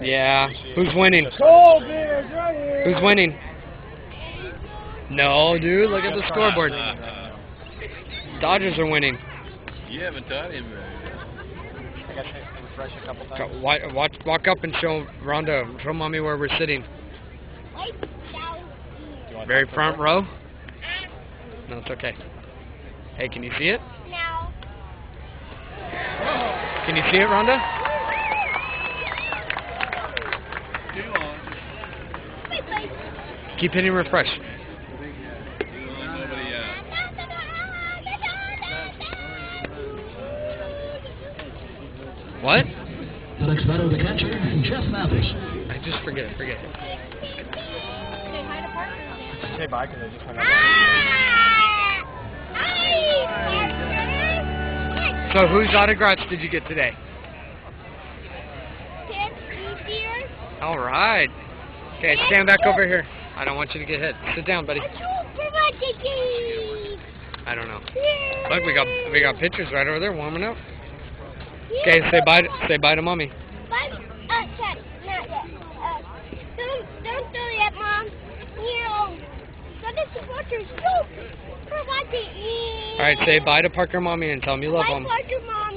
Yeah. Who's winning? Cold beers right here. Who's winning? No, dude. Look at the scoreboard. Dodgers are winning. You haven't taught him. I got to refresh a couple times. wa- Watch, walk up and show Rhonda, show mommy where we're sitting. Do you want Very front row. No, it's okay. Hey, can you see it? No. Can you see it, Rhonda? Keep hitting refresh. Nobody, What? Alex Meadow, the catcher, and Jeff Mathis. I just forget it. Forget it. Say hi to Parker. Say bye because I just went out. Hi, So, whose autographs did you get today? All right. Okay, stand back over here. I don't want you to get hit. Sit down, buddy. I don't know. Look, we got we got pictures right over there warming up. Okay, say bye. To, say bye to mommy. Bye. Uh, not yet. Uh, don't, don't do Mom. You know, so the supporters, go. For watching. All right, say bye to Parker, mommy, and tell them you love Bye, them. Parker, Mom.